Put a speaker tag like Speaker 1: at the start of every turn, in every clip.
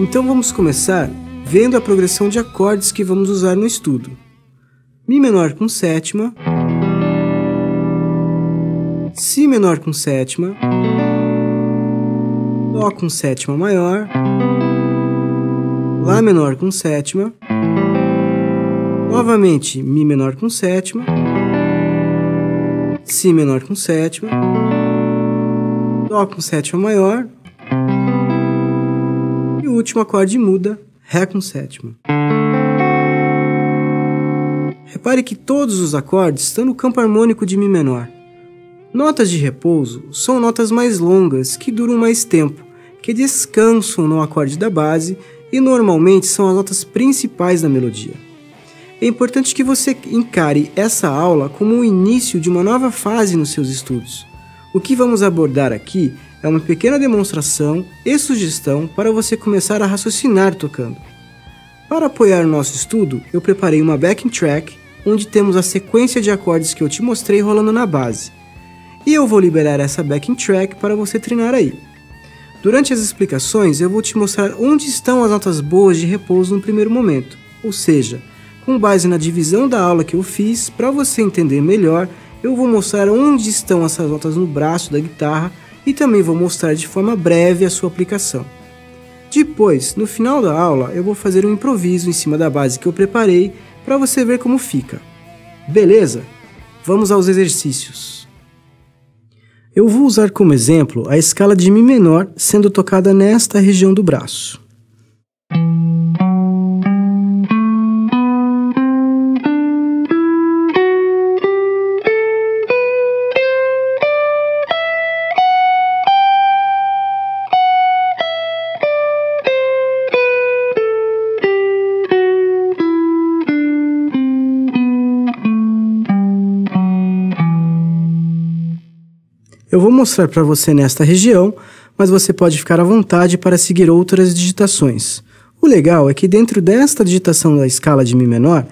Speaker 1: Então vamos começar vendo a progressão de acordes que vamos usar no estudo. Mi menor com sétima, Si menor com sétima, Dó com sétima maior, Lá menor com sétima, novamente Mi menor com sétima, Si menor com sétima, Dó com sétima maior último acorde muda, Ré com sétima. Repare que todos os acordes estão no campo harmônico de Mi menor. Notas de repouso são notas mais longas que duram mais tempo, que descansam no acorde da base e normalmente são as notas principais da melodia. É importante que você encare essa aula como o início de uma nova fase nos seus estudos. O que vamos abordar aqui é uma pequena demonstração e sugestão para você começar a raciocinar tocando. Para apoiar o nosso estudo, eu preparei uma backing track onde temos a sequência de acordes que eu te mostrei rolando na base. E eu vou liberar essa backing track para você treinar aí. Durante as explicações, eu vou te mostrar onde estão as notas boas de repouso no primeiro momento, ou seja, com base na divisão da aula que eu fiz, para você entender melhor, eu vou mostrar onde estão essas notas no braço da guitarra e também vou mostrar de forma breve a sua aplicação. Depois, no final da aula, eu vou fazer um improviso em cima da base que eu preparei para você ver como fica. Beleza? Vamos aos exercícios. Eu vou usar como exemplo a escala de Mi menor sendo tocada nesta região do braço. Mostrar para você nesta região, mas você pode ficar à vontade para seguir outras digitações. O legal é que dentro desta digitação da escala de Mi menor,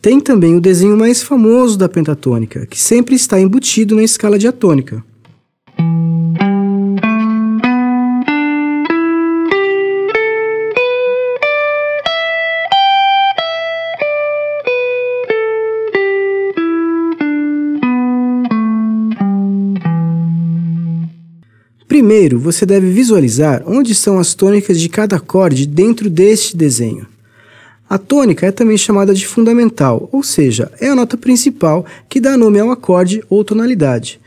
Speaker 1: tem também o desenho mais famoso da pentatônica, que sempre está embutido na escala diatônica. Primeiro, você deve visualizar onde estão as tônicas de cada acorde dentro deste desenho. A tônica é também chamada de fundamental, ou seja, é a nota principal que dá nome ao acorde ou tonalidade.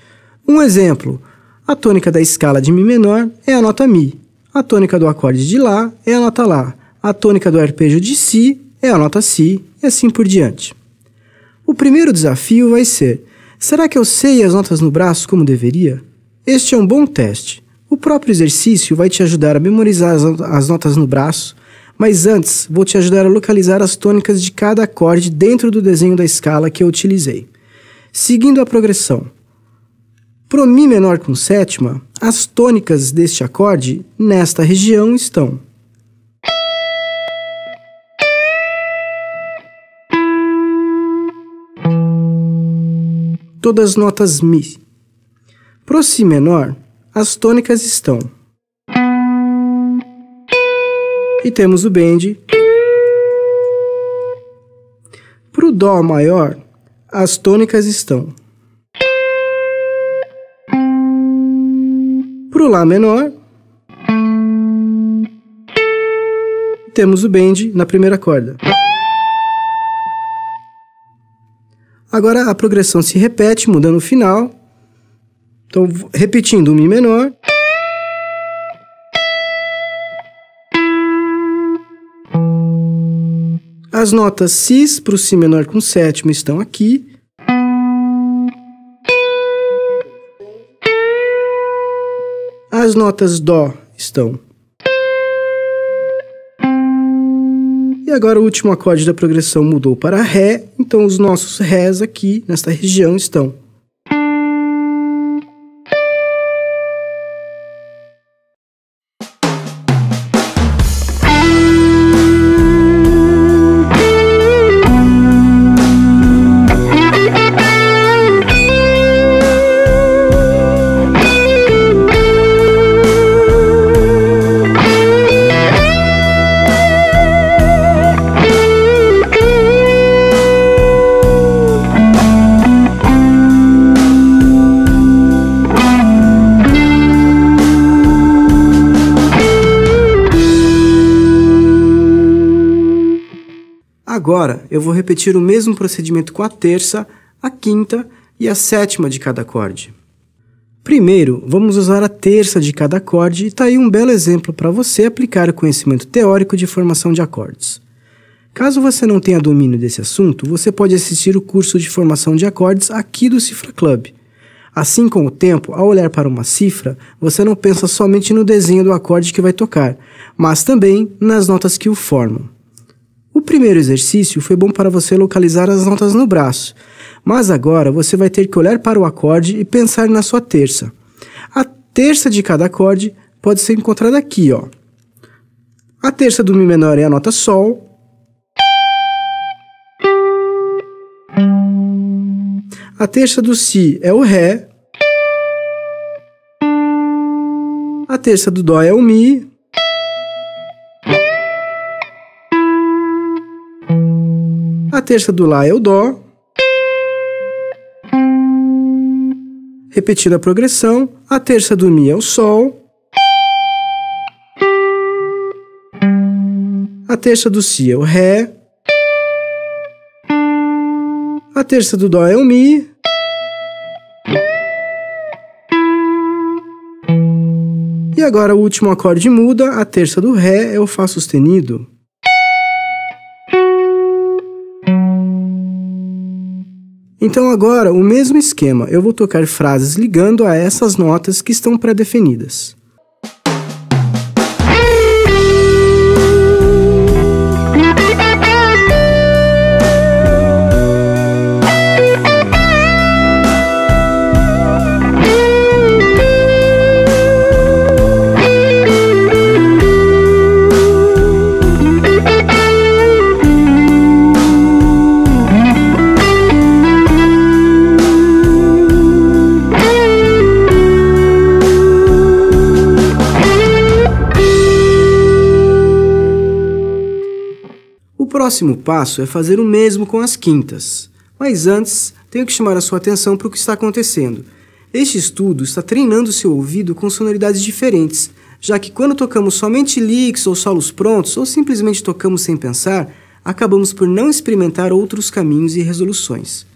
Speaker 1: Um exemplo: a tônica da escala de Mi menor é a nota Mi, a tônica do acorde de Lá é a nota Lá, a tônica do arpejo de Si é a nota Si, e assim por diante. O primeiro desafio vai ser: será que eu sei as notas no braço como deveria? Este é um bom teste. O próprio exercício vai te ajudar a memorizar as notas no braço, mas antes vou te ajudar a localizar as tônicas de cada acorde dentro do desenho da escala que eu utilizei. Seguindo a progressão. Pro Mi menor com sétima, as tônicas deste acorde nesta região estão todas as notas Mi. Pro Si menor, as tônicas estão. E temos o bend. Pro Dó maior, as tônicas estão. Pro Lá menor, temos o bend na primeira corda. Agora a progressão se repete, mudando o final então, repetindo o Mi menor. As notas Cis para o Si menor com sétima estão aqui. As notas Dó estão. E agora o último acorde da progressão mudou para Ré, então os nossos Rés aqui nesta região estão. Agora eu vou repetir o mesmo procedimento com a terça, a quinta e a sétima de cada acorde. Primeiro, vamos usar a terça de cada acorde e está aí um belo exemplo para você aplicar o conhecimento teórico de formação de acordes. Caso você não tenha domínio desse assunto, você pode assistir o curso de formação de acordes aqui do Cifra Club. Assim, com o tempo, ao olhar para uma cifra, você não pensa somente no desenho do acorde que vai tocar, mas também nas notas que o formam. O primeiro exercício foi bom para você localizar as notas no braço, mas agora você vai ter que olhar para o acorde e pensar na sua terça. A terça de cada acorde pode ser encontrada aqui, ó. A terça do Mi menor é a nota Sol. A terça do Si é o Ré. A terça do Dó é o Mi. A terça do Lá é o Dó. Repetindo a progressão, a terça do Mi é o Sol. A terça do Si é o Ré. A terça do Dó é o Mi. E agora o último acorde muda, a terça do Ré é o Fá sustenido. Então agora o mesmo esquema, eu vou tocar frases ligando a essas notas que estão pré-definidas. Próximo passo é fazer o mesmo com as quintas. Mas antes, tenho que chamar a sua atenção para o que está acontecendo. Este estudo está treinando seu ouvido com sonoridades diferentes, já que quando tocamos somente licks ou solos prontos, ou simplesmente tocamos sem pensar, acabamos por não experimentar outros caminhos e resoluções.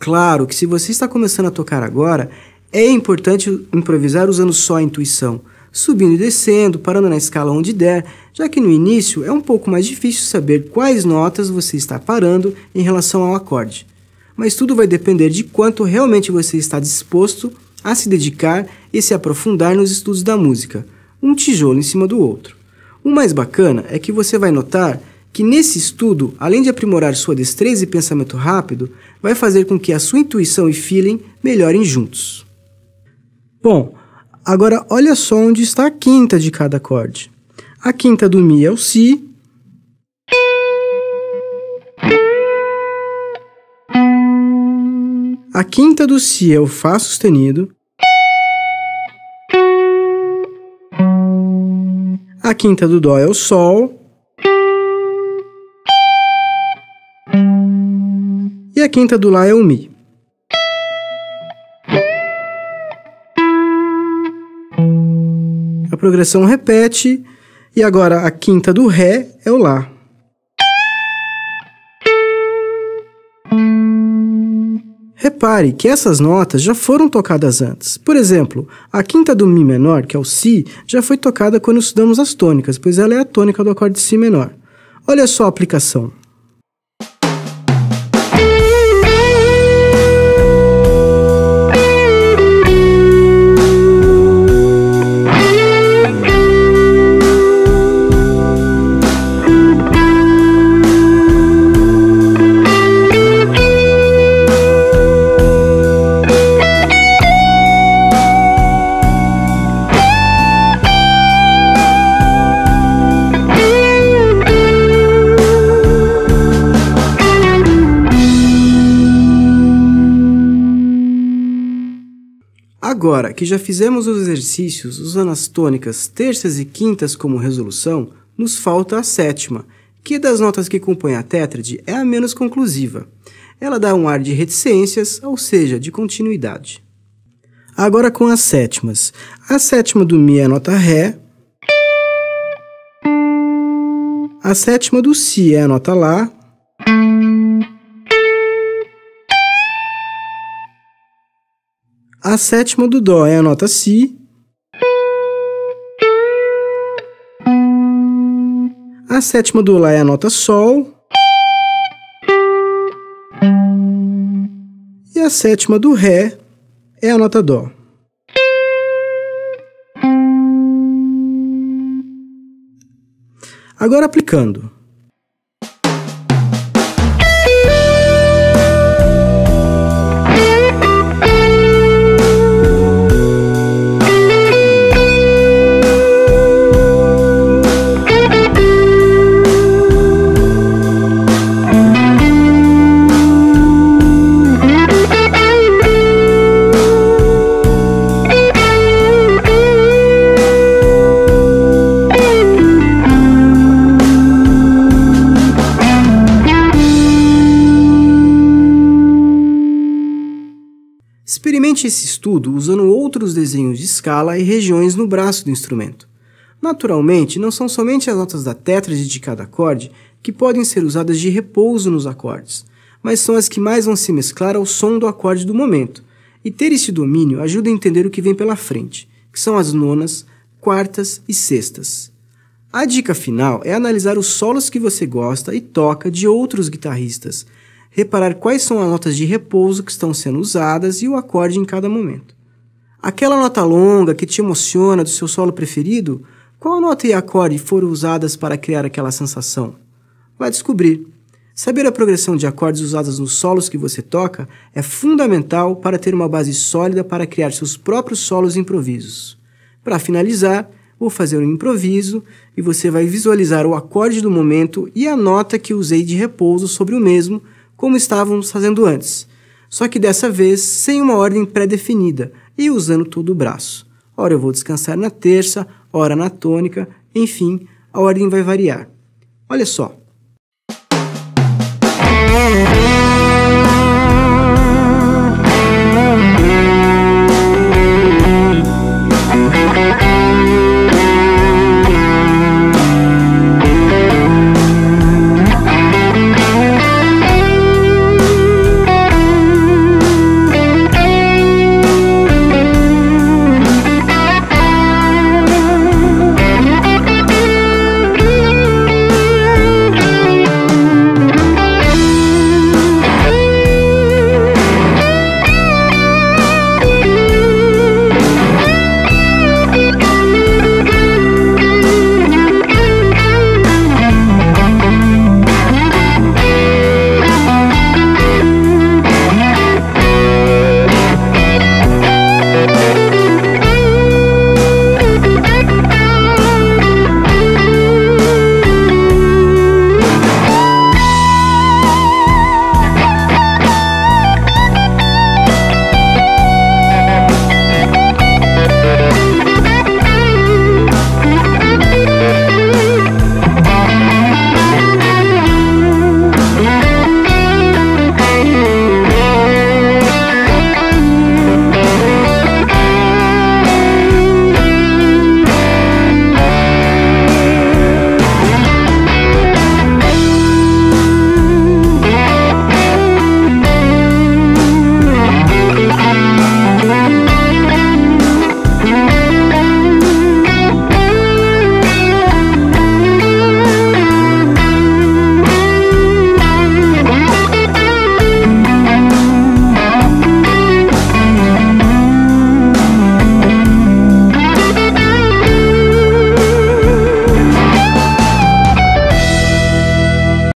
Speaker 1: Claro que se você está começando a tocar agora, é importante improvisar usando só a intuição, subindo e descendo, parando na escala onde der, já que no início é um pouco mais difícil saber quais notas você está parando em relação ao acorde. Mas tudo vai depender de quanto realmente você está disposto a se dedicar e se aprofundar nos estudos da música, um tijolo em cima do outro. O mais bacana é que você vai notar que nesse estudo, além de aprimorar sua destreza e pensamento rápido, vai fazer com que a sua intuição e feeling melhorem juntos. Bom, Agora, olha só onde está a quinta de cada acorde. A quinta do Mi é o Si. A quinta do Si é o Fá sustenido. A quinta do Dó é o Sol. E a quinta do Lá é o Mi. Progressão repete e agora a quinta do Ré é o Lá. Repare que essas notas já foram tocadas antes. Por exemplo, a quinta do Mi menor, que é o Si, já foi tocada quando estudamos as tônicas, pois ela é a tônica do acorde Si menor. Olha só a aplicação. Que já fizemos os exercícios usando as tônicas terças e quintas como resolução, nos falta a sétima, que das notas que compõem a tétrade é a menos conclusiva. Ela dá um ar de reticências, ou seja, de continuidade. Agora com as sétimas. A sétima do Mi é a nota Ré. A sétima do Si é a nota Lá. A sétima do Dó é a nota Si. A sétima do Lá é a nota Sol. E a sétima do Ré é a nota Dó. Agora aplicando. Experimente esse estudo usando outros desenhos de escala e regiões no braço do instrumento. Naturalmente, não são somente as notas da tétrade de cada acorde que podem ser usadas de repouso nos acordes, mas são as que mais vão se mesclar ao som do acorde do momento. E ter esse domínio ajuda a entender o que vem pela frente, que são as nonas, quartas e sextas. A dica final é analisar os solos que você gosta e toca de outros guitarristas reparar quais são as notas de repouso que estão sendo usadas e o acorde em cada momento. Aquela nota longa que te emociona do seu solo preferido, qual nota e acorde foram usadas para criar aquela sensação? Vai descobrir. Saber a progressão de acordes usadas nos solos que você toca é fundamental para ter uma base sólida para criar seus próprios solos improvisos. Para finalizar, vou fazer um improviso e você vai visualizar o acorde do momento e a nota que usei de repouso sobre o mesmo como estávamos fazendo antes, só que dessa vez sem uma ordem pré-definida e usando todo o braço. Ora eu vou descansar na terça, ora na tônica, enfim, a ordem vai variar. Olha só.